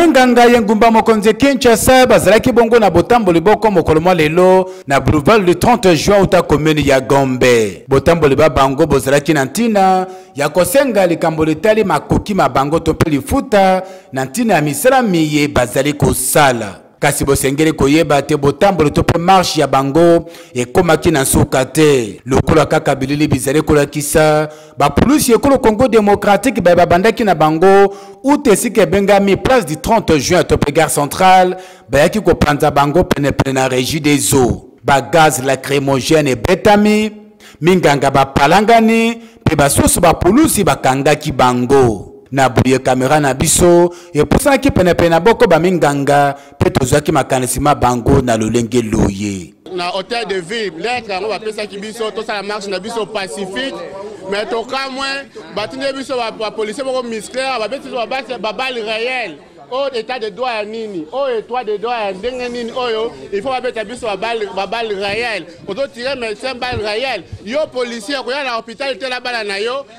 minganga ya engumba mokonzi ya kinshasa bazalaki bongo na botamboli boko mokolo mwa lelo na boulevard du 30 juin uta komini ya gombe botamboli ba bango bozalaki na ntina ya kosenga likambo litali makoki ma bango to mpe lifuta na ntina ya misala miye bazali kosala kasi bosengeli koyeba te botamboli to mpe marshe ya bango ekomaki na nsuka te lokola kaka bilili bizali kolakisa Bapulusi ya ekolo Congo democratique baye babandaki na bango uta esika ebengami place du 30 juin to mpe gare centrale bayaki kopanza bango penepene na regie des eaux bagaz lacrymogène ebetami minganga bapalangani mpe basusu bapulusi bakangaki bango na boye kamera na biso epusanaki penepene na boko baminganga mpe tozwaki makanisi ma bango na lolenge loye na hotel de ville lettre yango bapesaki biso tosala marche na biso pacifique mais tokamwe batindeli biso bapolisie moko misclaire babeti biso babali réel oyo oh, état de droit ya nini oyo oh, état de droit ya ndenge nini oyo oh, il faut babeta biso babale réel ozotire médecin bale réel yo policier okoya na hôpital tela bana na yo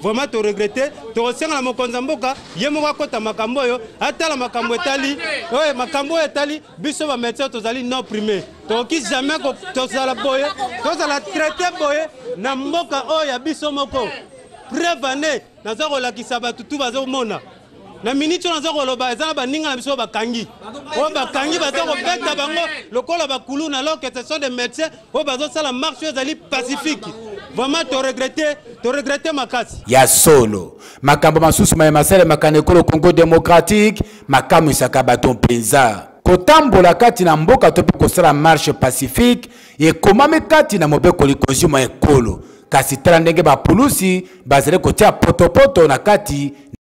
Vraiment to regretter tokosenga na mokonzi ya mboka ye moko akota makambo oyo atala makambo etali oyo makambo oyo etali biso ba médecin tozali non prime tokoki jamais tozala boye tozala traité boye na mboka oyo ya biso moko preuve ane naza kolakisa bato tu bazomona na miniti oyo naza koloba eza na baninga na biso oyo bakangi oyo bakangi baza kobeta bango lokola bakuluna alors que ce sont des médecins oyo bazosala marche oyo ezali pacifique vraiment toregrete toregrete makasi ya solo makambo masusu maye masalemaka na ekolo congo démocratique makamwisaka bato mpenza kotambola kati na mboka to mpe kosala marche pacifique ekomami kati na mobeko likonzi mwa ekolo kasi tala ndenge bapulusi bazali kotya potopoto na kati